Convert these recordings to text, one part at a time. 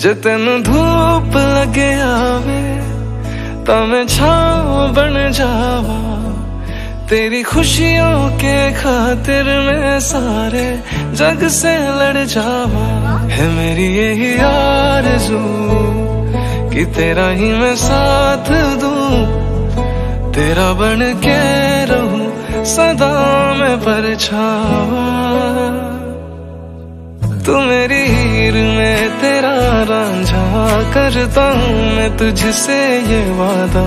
ਜੇ ਤੈਨੂੰ ਧੂਪ ਲੱਗੇ ਆਵੇ ਤਾਂ ਮੈਂ ਛਾਂ ਬਣ ਜਾਵਾਂ तेरी खुशियों के खातिर मैं सारे जग से लड़ जावा है मेरी यही आरज़ू कि तेरा ही मैं साथ दूं तेरा बन के रहूं सदा मैं परछावा तू मेरी हीर में तेरा रांझा करता हूँ मैं तुझसे ये वादा।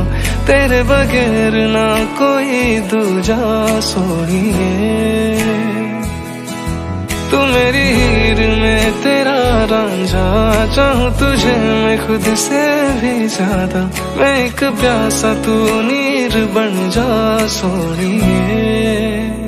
तेरे बगैर ना कोई दूजा सोनिए तू मेरी हीर, में तेरा रांझा। चाहूँ तुझे मैं खुद से भी ज़्यादा। मैं एक प्यासा तू नीर बन जा सोनिए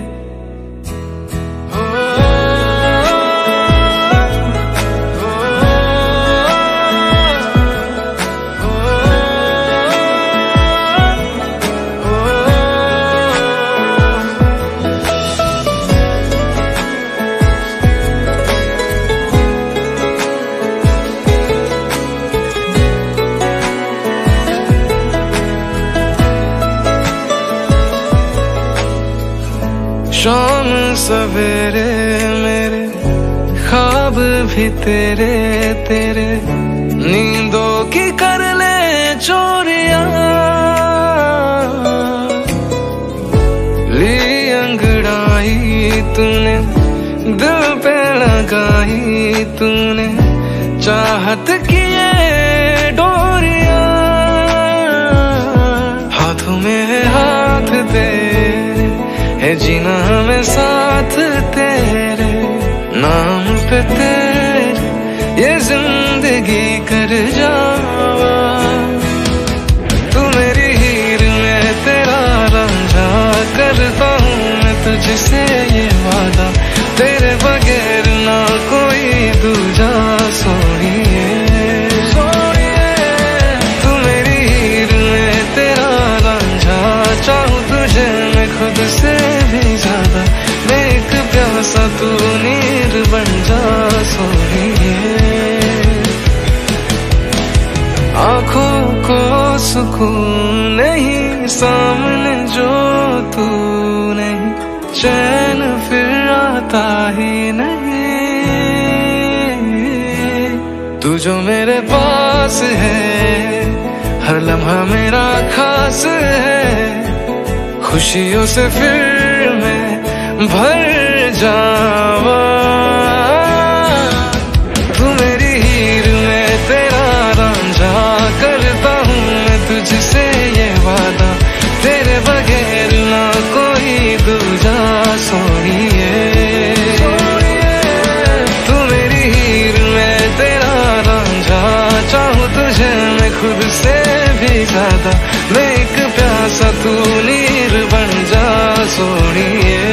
शाम सवेरे मेरे, ख्वाब भी तेरे तेरे। नींदों की कर ले चोरिया। ली अंगड़ाई तूने, दिल पे लगाई तूने, चाहत किए है जीना में साथ तेरे नाम पे तेरे। ये ज़िंदगी कर जावा जा आँखों को सुकून नहीं, सामने जो तू नहीं चैन फिर आता ही नहीं। तू जो मेरे पास है, हर लम्हा मेरा खास है, खुशियों से फिर मैं भर जावा तुझसे ये वादा, तेरे बगैर ना कोई दूजा सोनिए तू मेरी हीर, में तेरा रांझा, चाहूँ तुझे मैं खुद से भी ज़्यादा। मैं एक प्यासा तू नीर बन जा सोनिए